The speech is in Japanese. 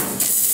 です。